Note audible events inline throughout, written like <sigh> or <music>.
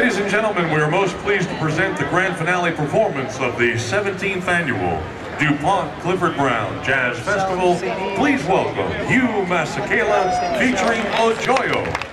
Ladies and gentlemen, we are most pleased to present the grand finale performance of the 17th annual DuPont Clifford Brown Jazz Festival. Please welcome Hugh Masekela featuring Ojoyo.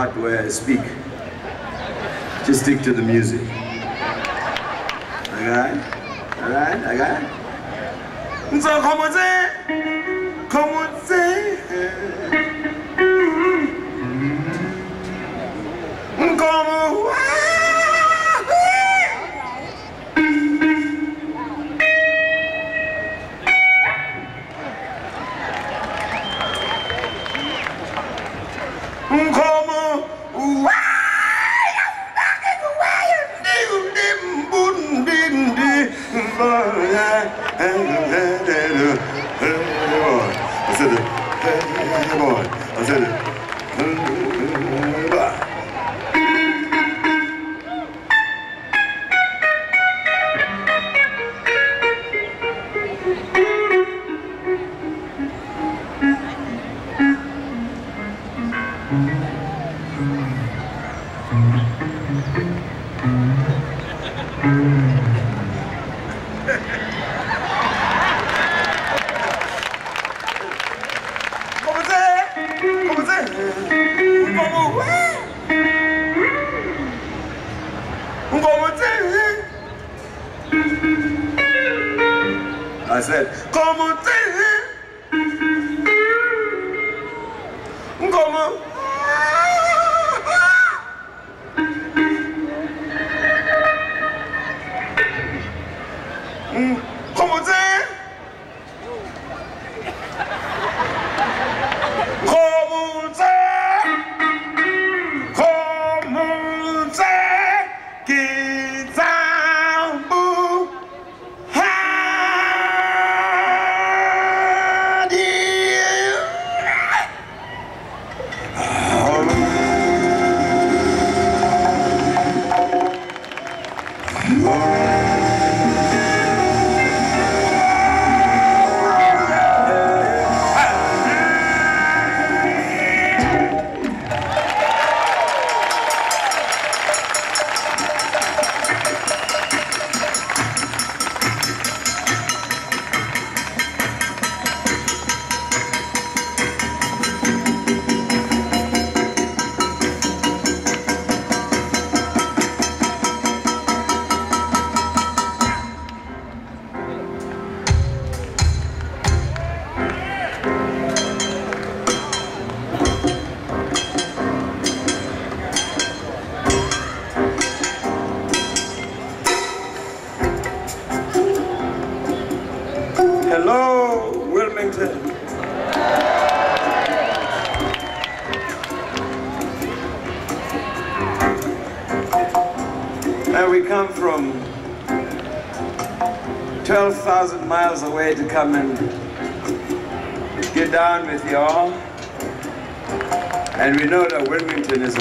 Part where I speak. Just stick to the music.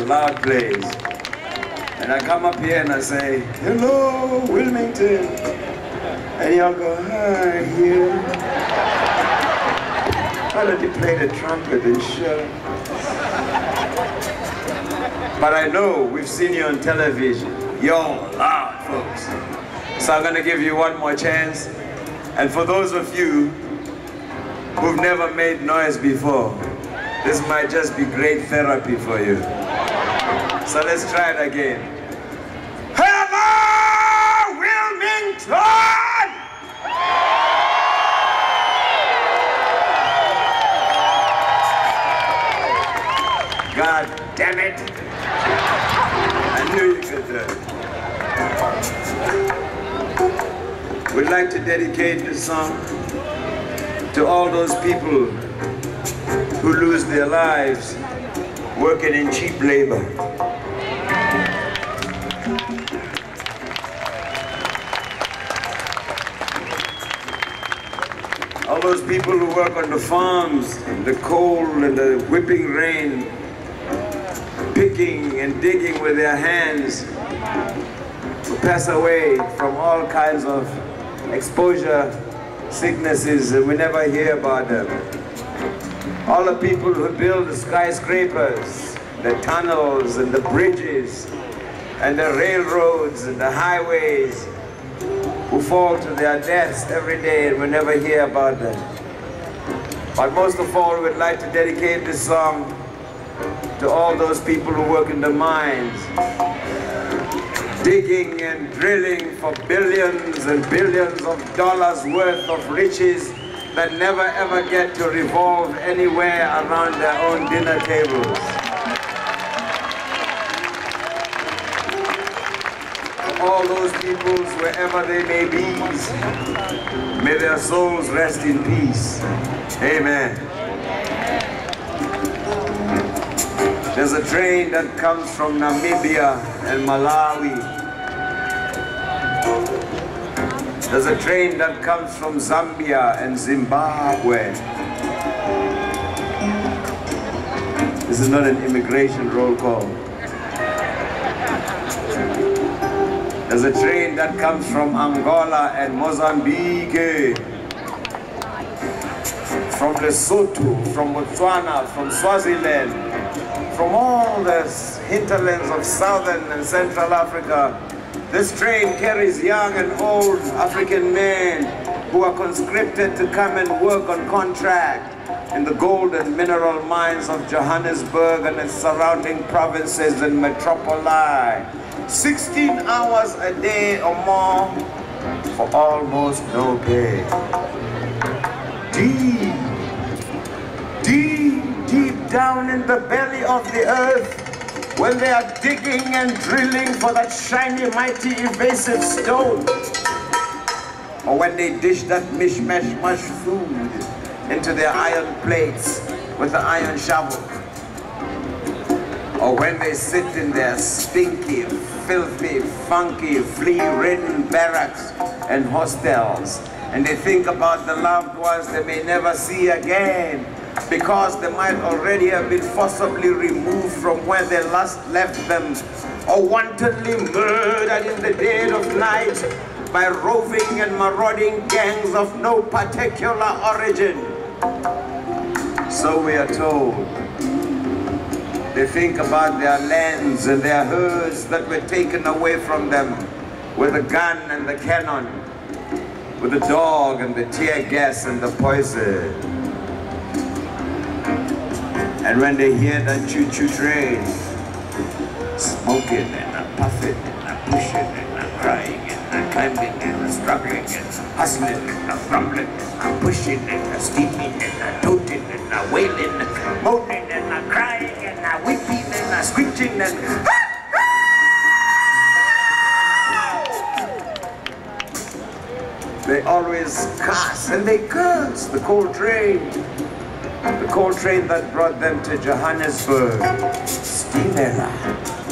Loud place. And I come up here and I say, hello, Wilmington. And y'all go, hi, here. Why don't you play the trumpet and up? But I know we've seen you on television. Y'all loud, folks. So I'm gonna give you one more chance. And for those of you who've never made noise before, this might just be great therapy for you. So let's try it again. Hello, Wilmington! God damn it! I knew you could do it. We'd like to dedicate this song to all those people who lose their lives working in cheap labor. Work on the farms, in the cold and the whipping rain, picking and digging with their hands to pass away from all kinds of exposure sicknesses and we never hear about them. All the people who build the skyscrapers, the tunnels and the bridges and the railroads and the highways who fall to their deaths every day and we never hear about them. But most of all, we'd like to dedicate this song to all those people who work in the mines, digging and drilling for billions and billions of dollars worth of riches that never ever get to revolve anywhere around their own dinner tables. all those peoples, wherever they may be, may their souls rest in peace. Amen. There's a train that comes from Namibia and Malawi. There's a train that comes from Zambia and Zimbabwe. This is not an immigration roll call. There's a train that comes from Angola and Mozambique, from Lesotho, from Botswana, from Swaziland, from all the hinterlands of southern and central Africa. This train carries young and old African men who are conscripted to come and work on contract in the gold and mineral mines of Johannesburg and its surrounding provinces and metropoli. 16 hours a day or more for almost no pay. Deep, deep, deep down in the belly of the earth, when they are digging and drilling for that shiny, mighty, evasive stone, or when they dish that mishmash mush food into their iron plates with the iron shovel, or when they sit in their stinky, filthy, funky, flea-ridden barracks and hostels, and they think about the loved ones they may never see again, because they might already have been forcibly removed from where they last left them, or wantonly murdered in the dead of night by roving and marauding gangs of no particular origin. So we are told. They think about their lands and their herds that were taken away from them with the gun and the cannon, with the dog and the tear gas and the poison. And when they hear that choo-choo train, smoking and puffing and pushing and crying climbing and struggling and hustling and rumbling and pushing and steaming and toting and wailing and moaning and crying and weeping and screeching and They always curse and they curse the coal train. The coal train that brought them to Johannesburg. Stimela.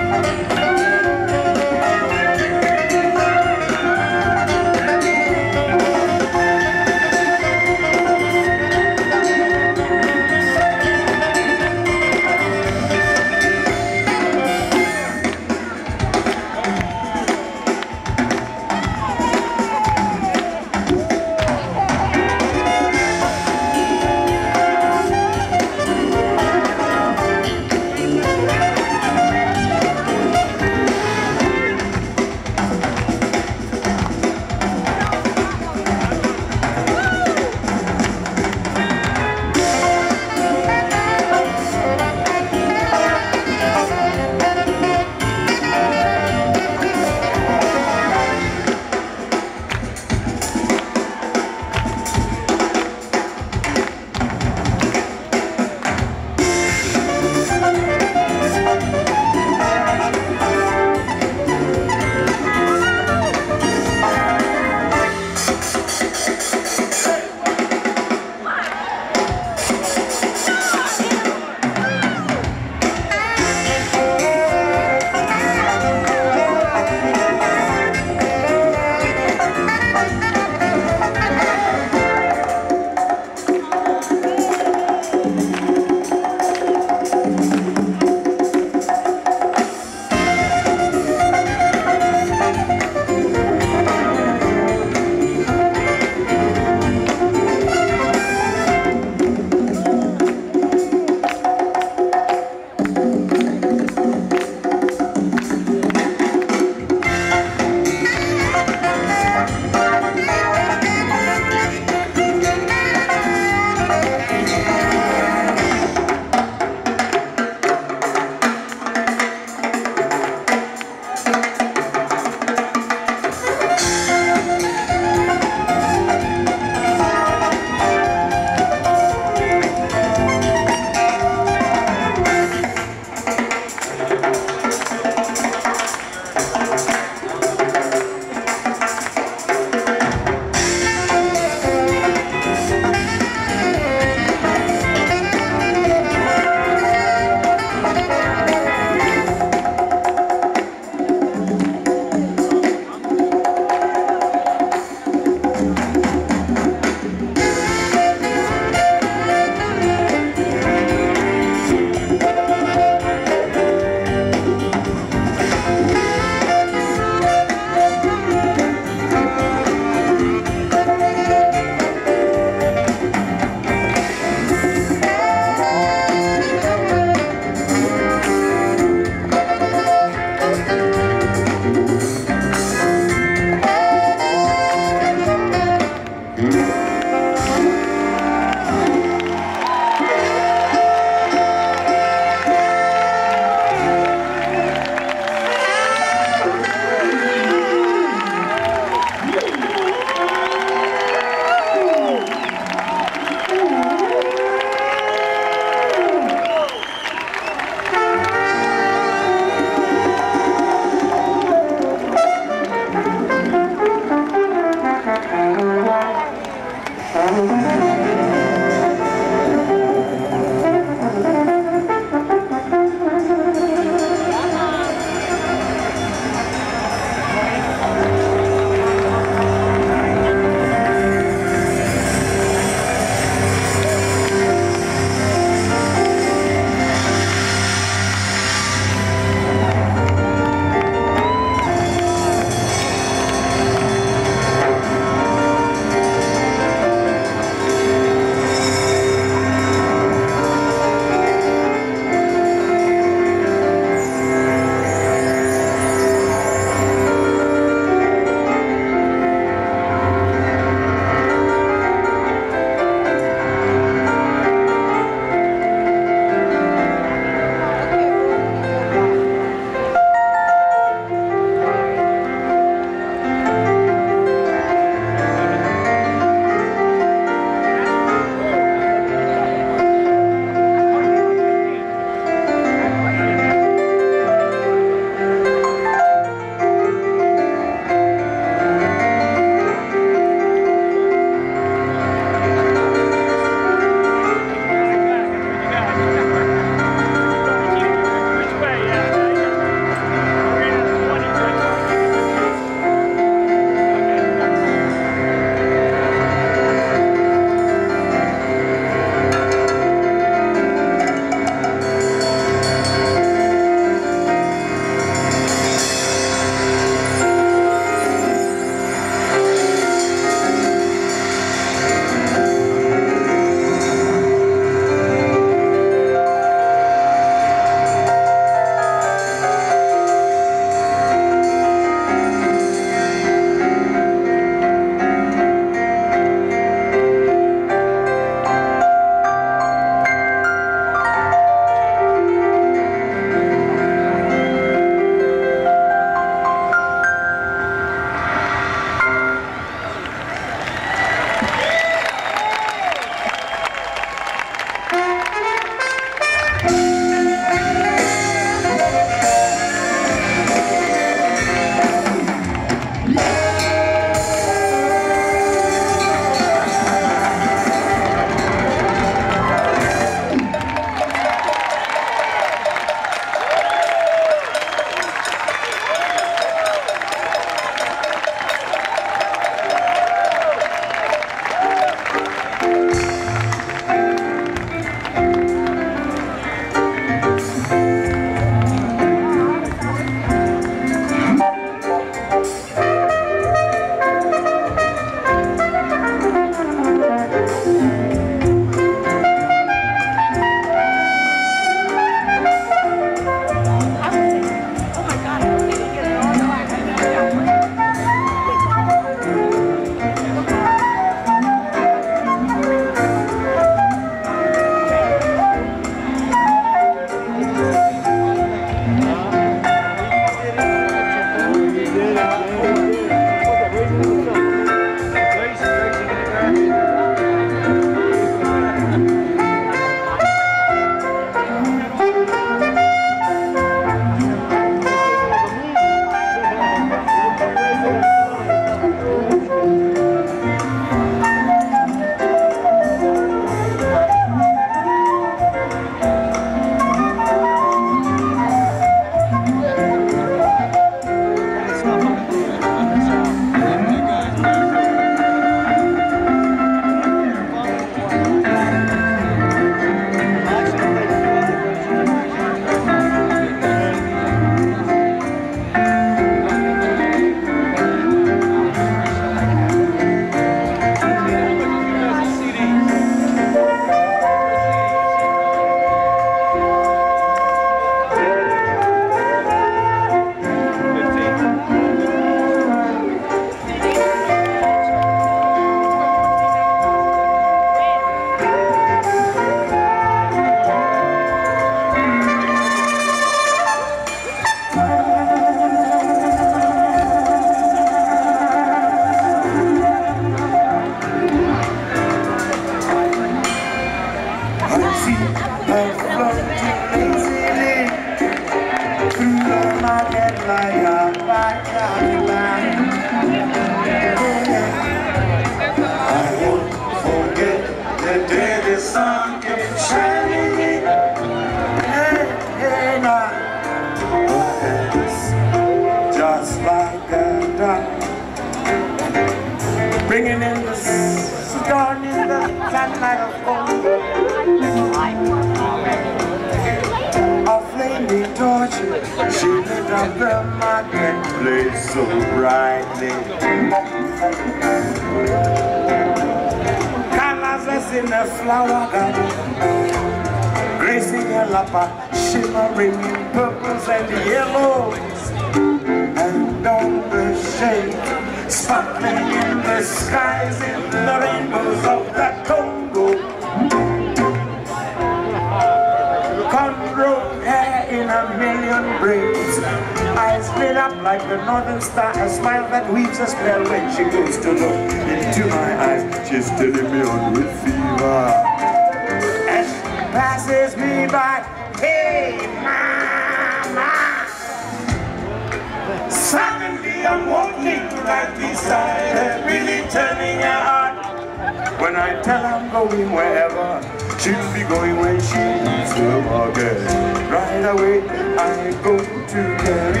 away I go to carry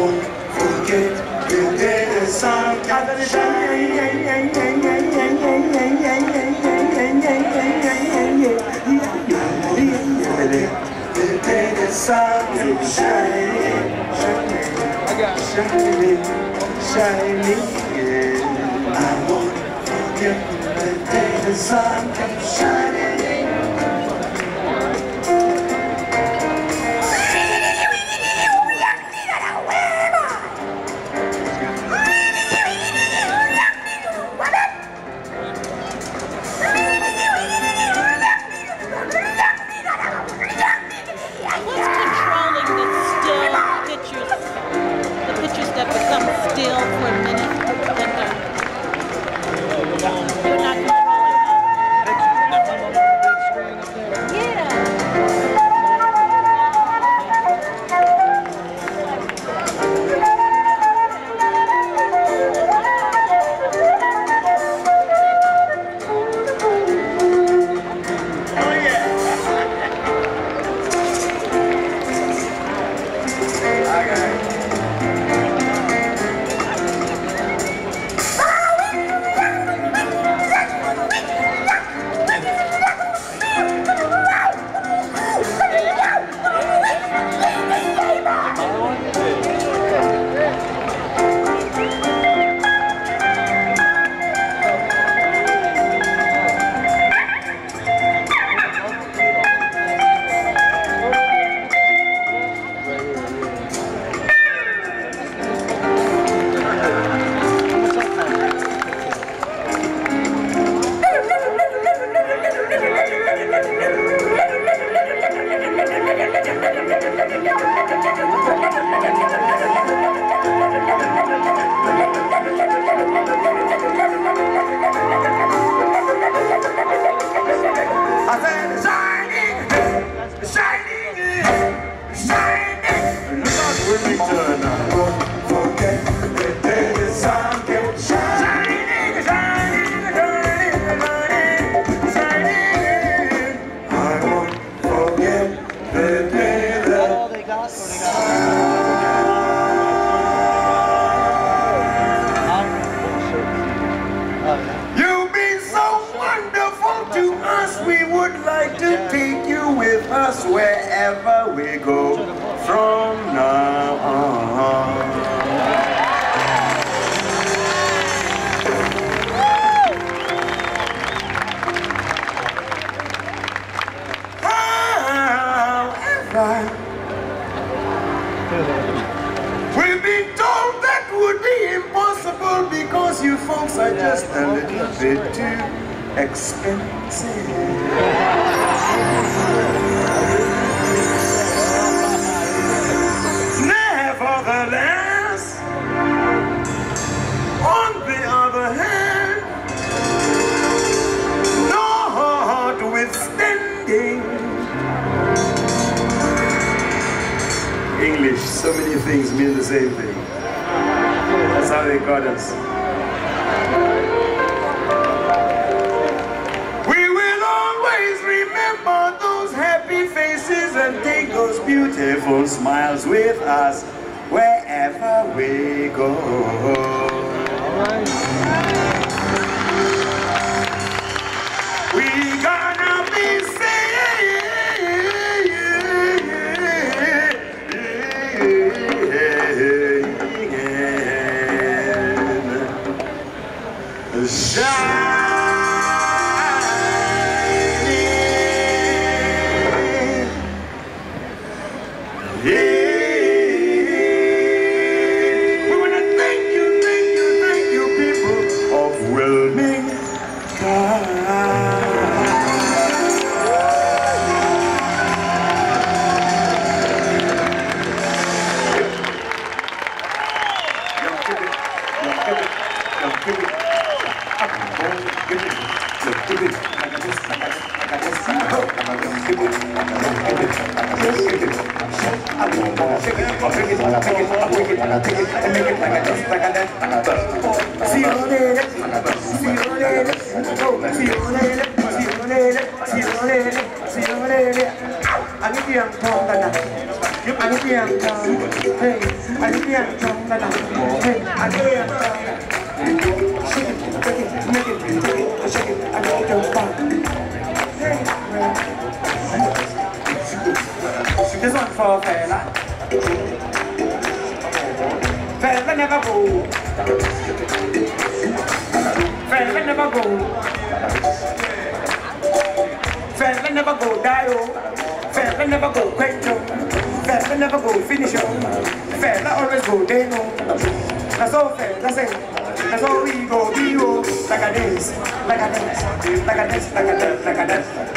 would forget the day the sun can shine. Day the sun can shine, shining, shining. I won't forget the day the sun can shining. smiles with us wherever we go. สียงทองกันนะอันนี้เสียงทองเฮ้ยอันนี้เสียงทองกันนะเฮ้ยอันนี้เสียงทองกันนะ This one for Fela. Fela never go. Fela never go. Fela never go, die oh. Fela never go quick no. Fela never go finish up. Fela always go day no. That's all fair. That's it. That's all we go be oh. Like a dance, like a dance, like a dance, like a dance, like a dance.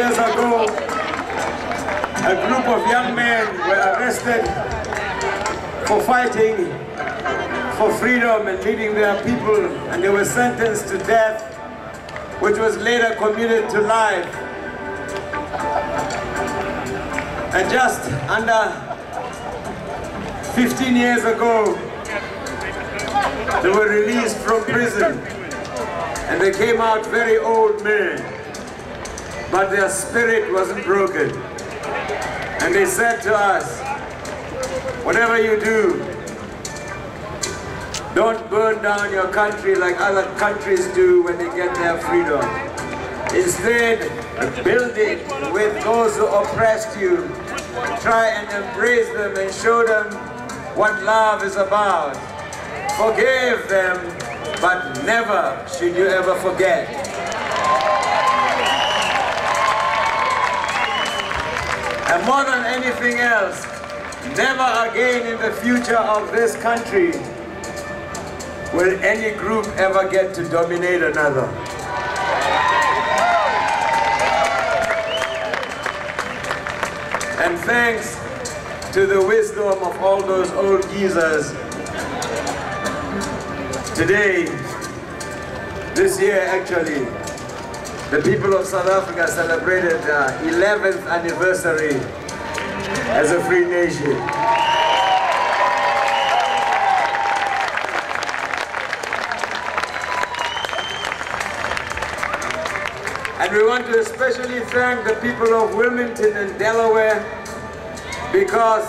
Years ago, a group of young men were arrested for fighting for freedom and leading their people, and they were sentenced to death, which was later commuted to life. And just under 15 years ago, they were released from prison, and they came out very old men but their spirit wasn't broken. And they said to us, whatever you do, don't burn down your country like other countries do when they get their freedom. Instead, build it with those who oppressed you. Try and embrace them and show them what love is about. Forgive them, but never should you ever forget. And more than anything else, never again in the future of this country will any group ever get to dominate another. And thanks to the wisdom of all those old geezers, today, this year actually, the people of South Africa celebrated their 11th anniversary as a free nation. And we want to especially thank the people of Wilmington and Delaware because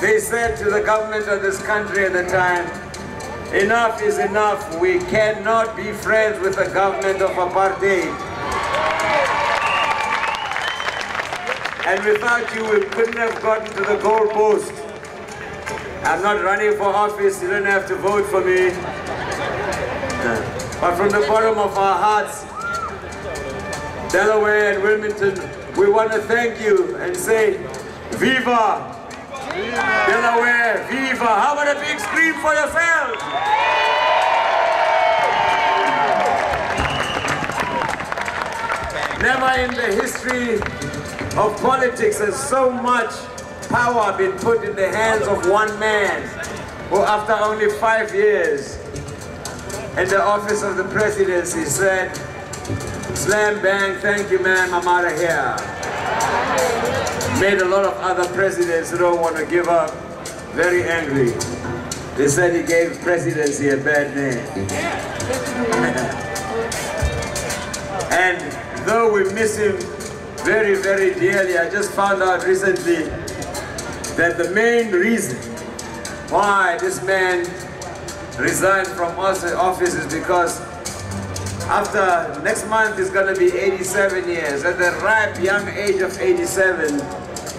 they said to the government of this country at the time, enough is enough. We cannot be friends with the government of apartheid. And without you, we couldn't have gotten to the goal post. I'm not running for office, you don't have to vote for me. But from the bottom of our hearts, Delaware and Wilmington, we want to thank you and say, Viva! Viva. Delaware, Viva! How about a big scream for yourselves? Never in the history of politics has so much power been put in the hands of one man who after only five years in the office of the presidency said, slam bang, thank you man, I'm out of here. Made a lot of other presidents who don't want to give up very angry. They said he gave presidency a bad name. <laughs> and though we miss him very, very dearly, I just found out recently that the main reason why this man resigned from office is because after next month is going to be 87 years. At the ripe young age of 87,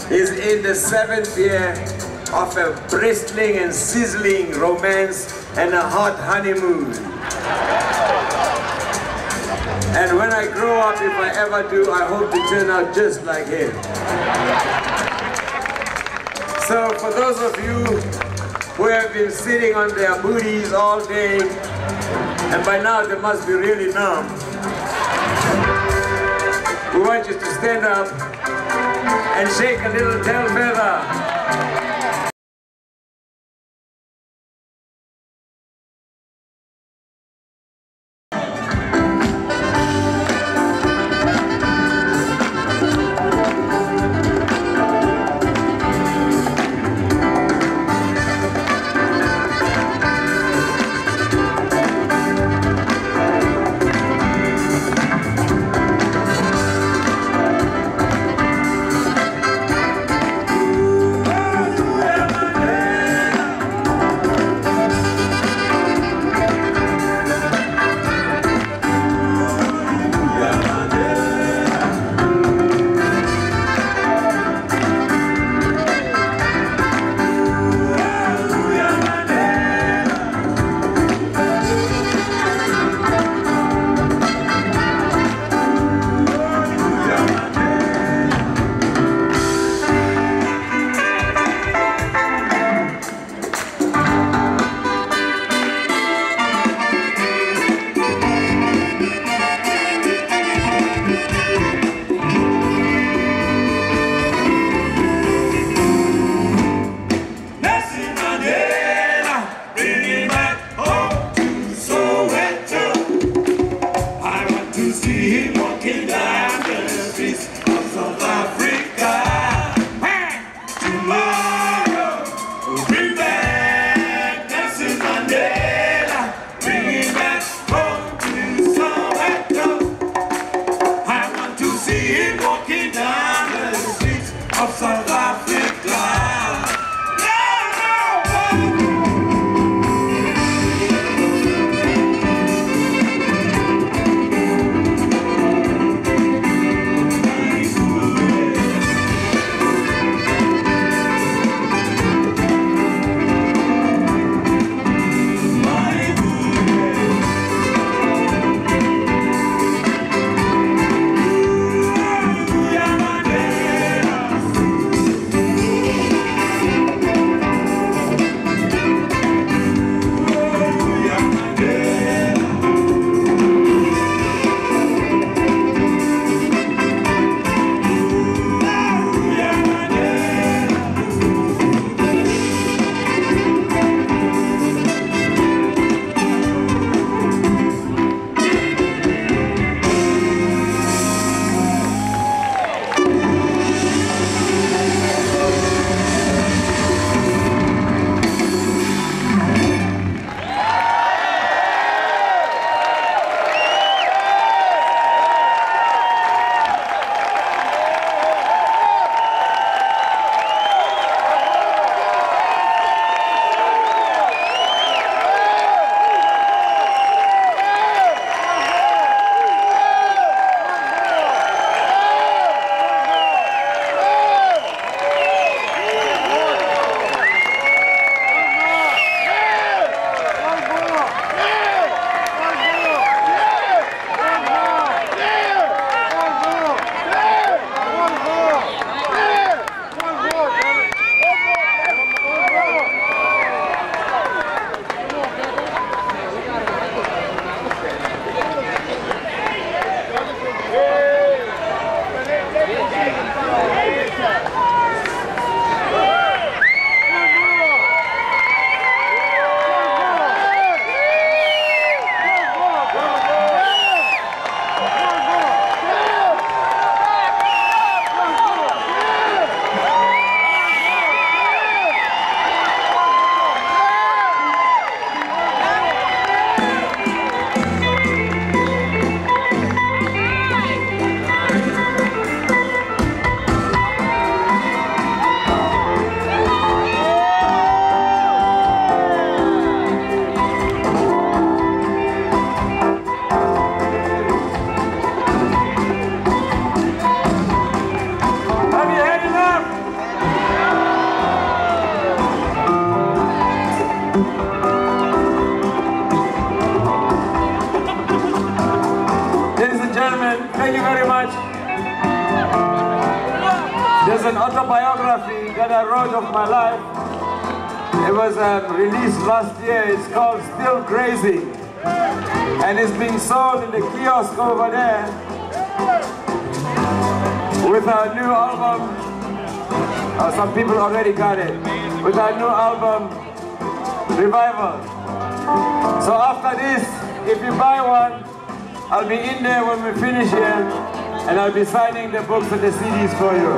he's in the seventh year of a bristling and sizzling romance and a hot honeymoon. And when I grow up, if I ever do, I hope to turn out just like him. So for those of you who have been sitting on their booties all day, and by now they must be really numb. We want you to stand up and shake a little tail feather. Signing the books and the CDs for you.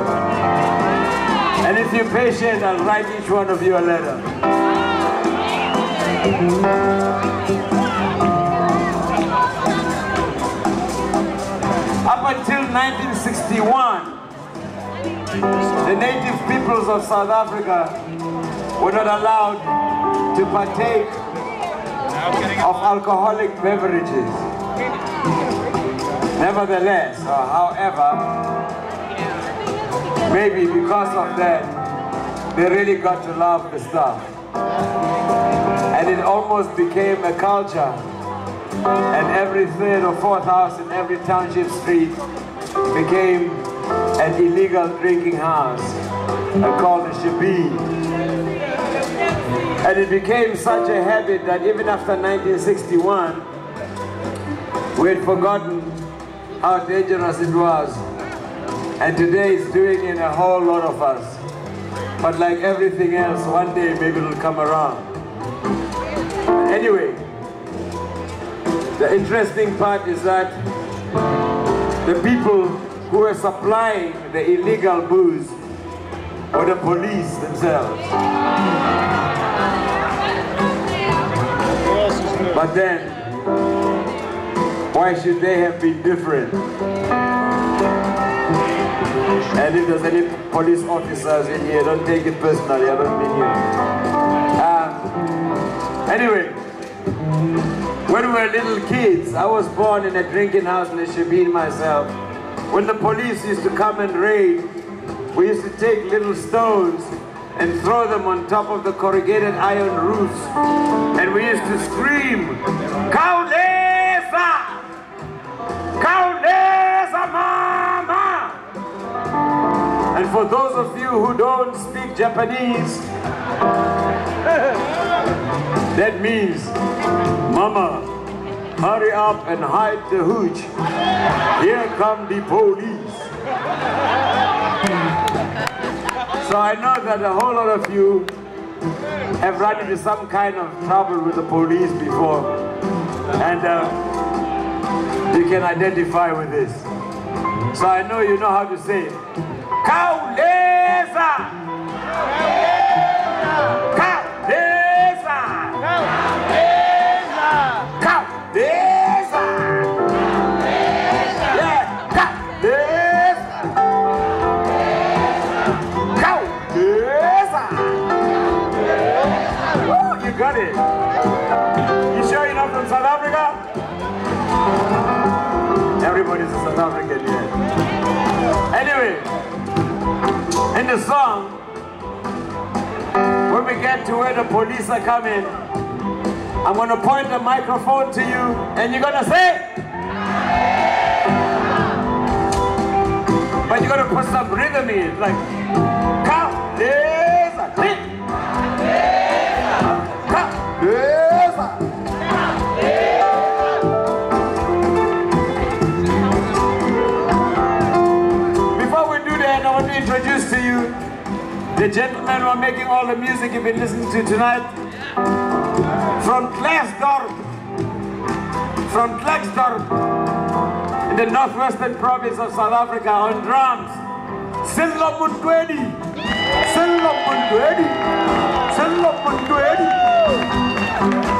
And if you're patient, I'll write each one of you a letter. Up until 1961, the native peoples of South Africa were not allowed to partake of alcoholic beverages. Nevertheless, or however, maybe because of that, they really got to love the stuff. And it almost became a culture. And every third or fourth house in every township street became an illegal drinking house uh, called a shebeen. And it became such a habit that even after 1961, we had forgotten how dangerous it was. And today it's doing in a whole lot of us. But like everything else, one day maybe it'll come around. Anyway, the interesting part is that the people who were supplying the illegal booze were the police themselves. But then, why should they have been different? And if there's any police officers in here, don't take it personally, I don't mean you. Um, anyway, when we were little kids, I was born in a drinking house in Shebeen myself. When the police used to come and raid, we used to take little stones and throw them on top of the corrugated iron roofs. And we used to scream, Khawuleza! For those of you who don't speak Japanese, <laughs> that means, Mama, hurry up and hide the hooch. Here come the police. So I know that a whole lot of you have run into some kind of trouble with the police before. And uh, you can identify with this. So I know you know how to say it. Khawuleza! Khawuleza! Khawuleza! Yeah, Khawuleza! Khawuleza! Woo, you got it. You sure you're not from South Africa? Everybody's a South African here. Anyway, in the song, when we get to where the police are coming, I'm going to point the microphone to you and you're going to say, but you're going to put some rhythm in it, like, count, there's the gentlemen who are making all the music you've been listening to tonight. From Klerksdorp, from Klerksdorp, in the northwestern province of South Africa, on drums, Sillo Mundwedi. Sillo Mundwedi. Sillo Mundwedi.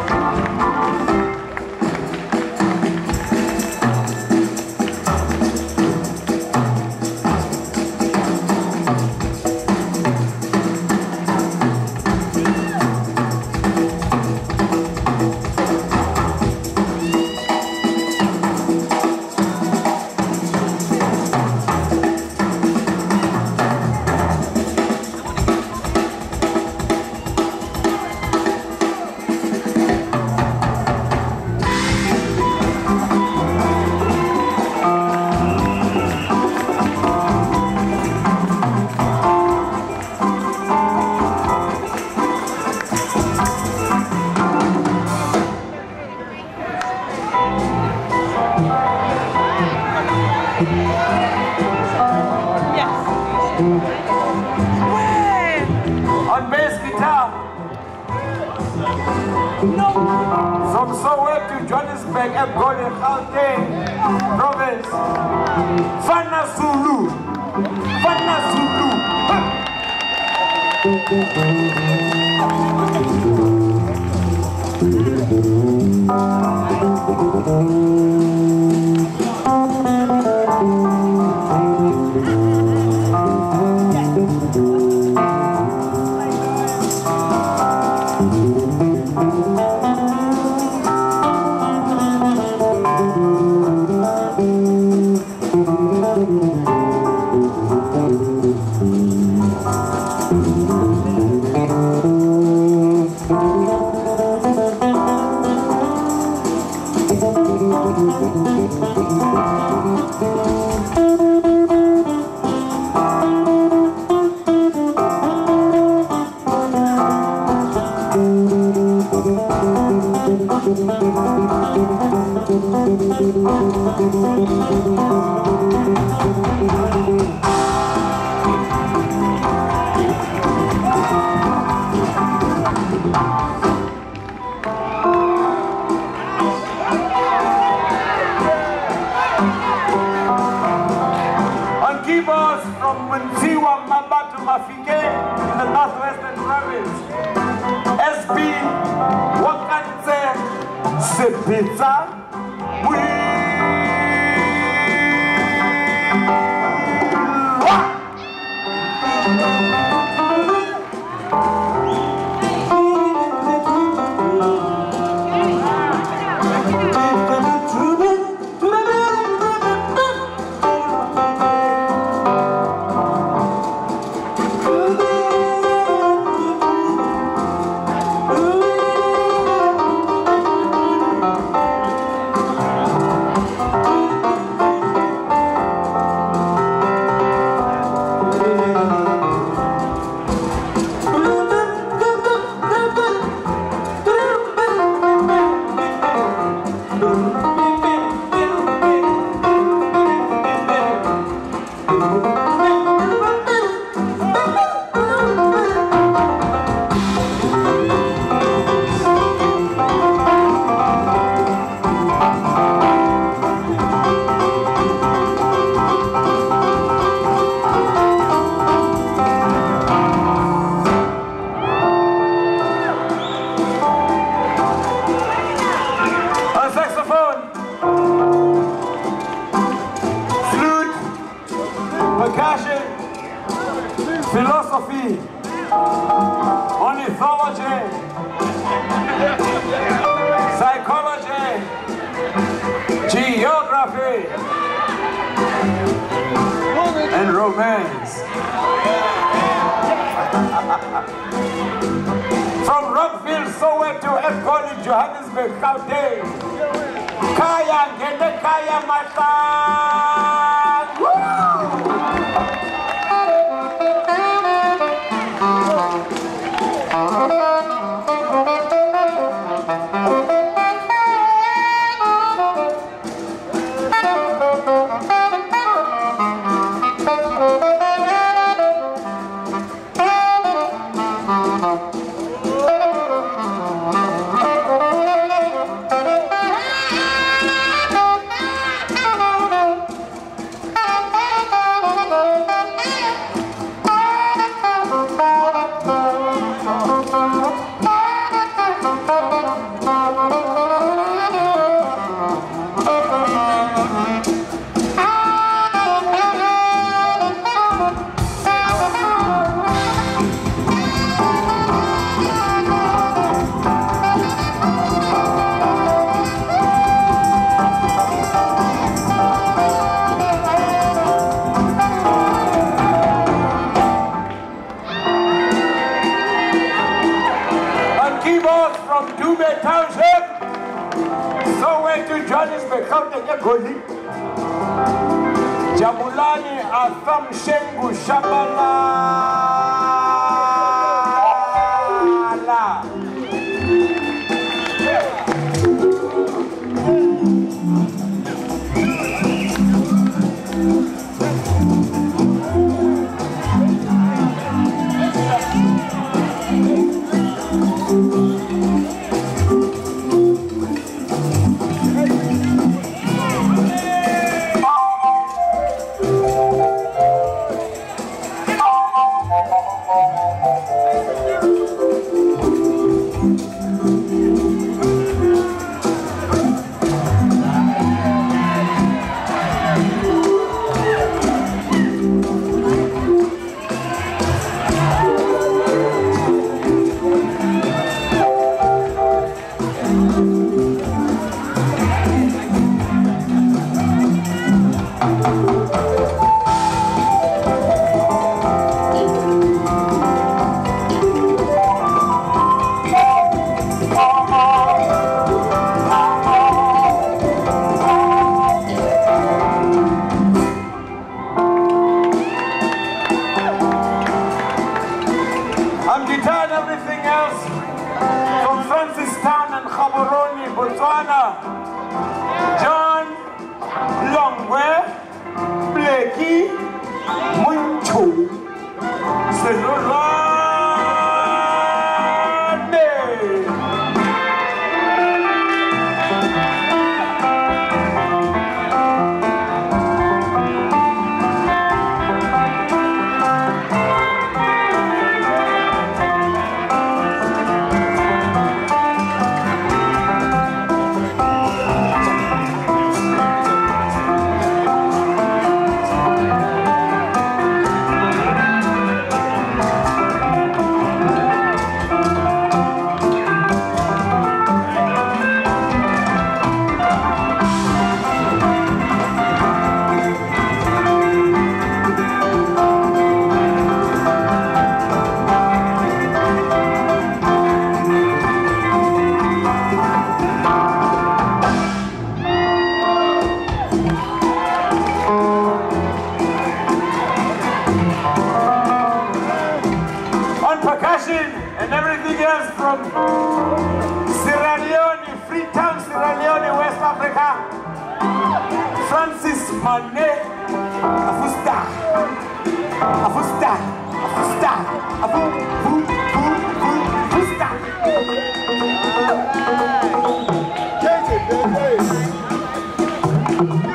Khawuleza,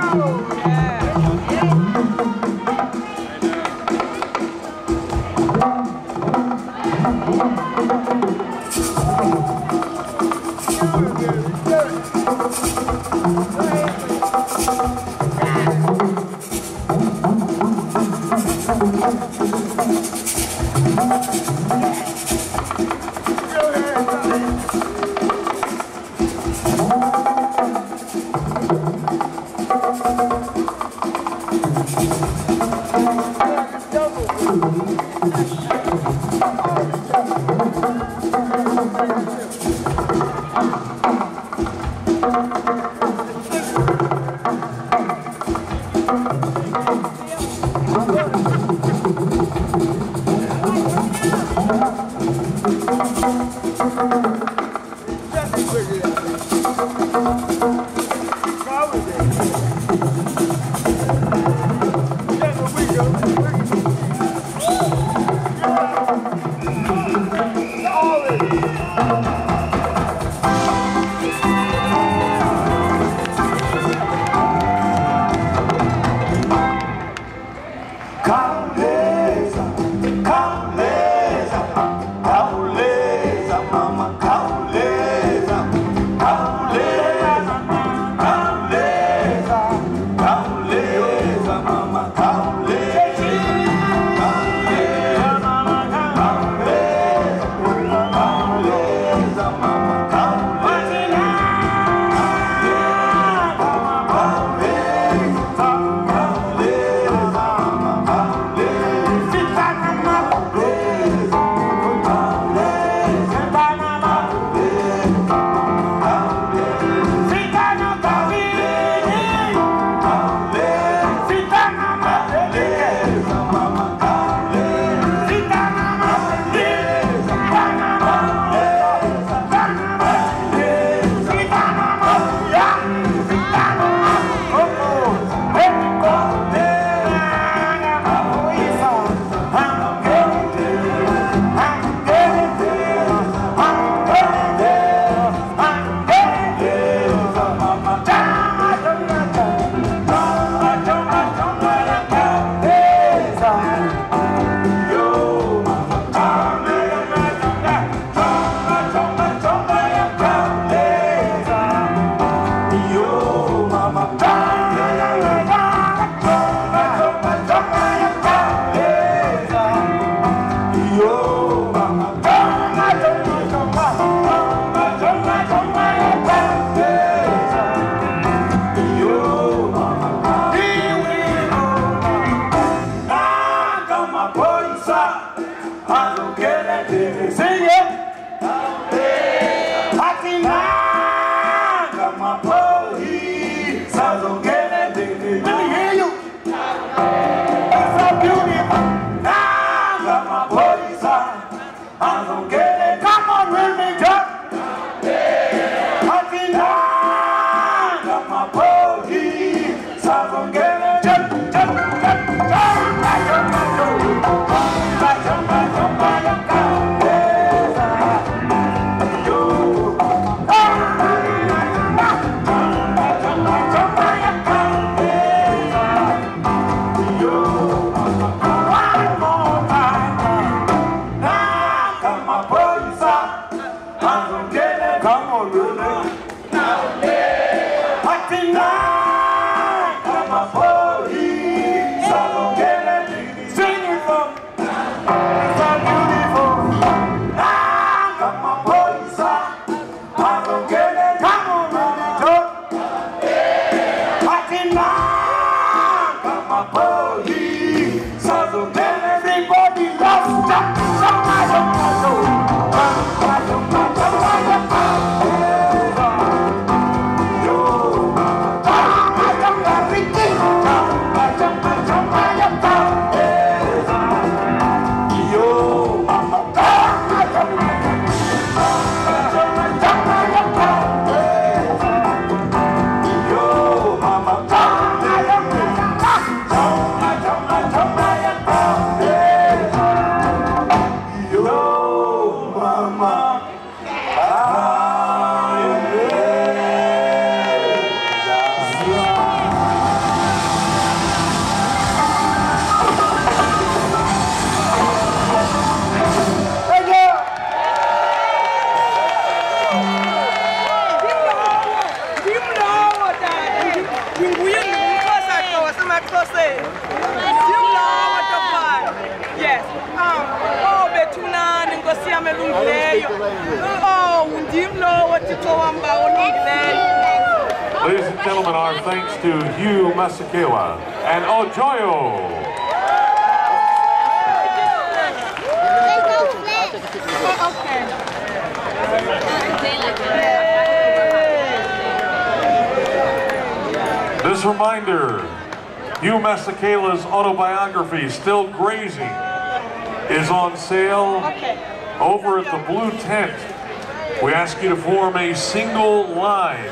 single line.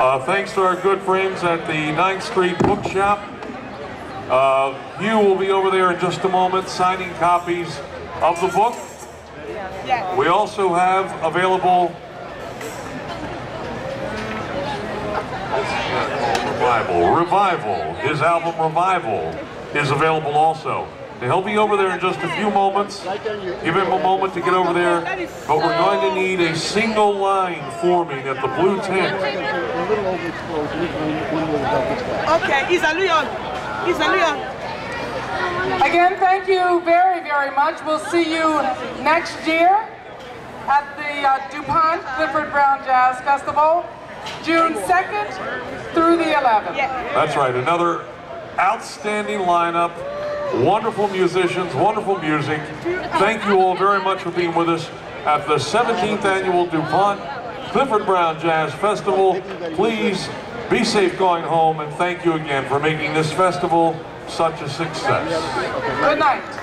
Uh, thanks to our good friends at the 9th Street Bookshop. Uh, Hugh will be over there in just a moment signing copies of the book. We also have available Revival. Revival. His album Revival is available also. And He'll be over there in just a few moments. Give him a moment to get over there. But we're going to need a single line forming at the blue tent. Okay, Isaluyon. Isaluyon. Again, thank you very, very much. We'll see you next year at the uh, DuPont Clifford Brown Jazz Festival, June 2nd through the 11th. That's right. Another outstanding lineup. Wonderful musicians, wonderful music. Thank you all very much for being with us at the 17th annual DuPont Clifford Brown Jazz Festival. Please be safe going home and thank you again for making this festival such a success. Good night.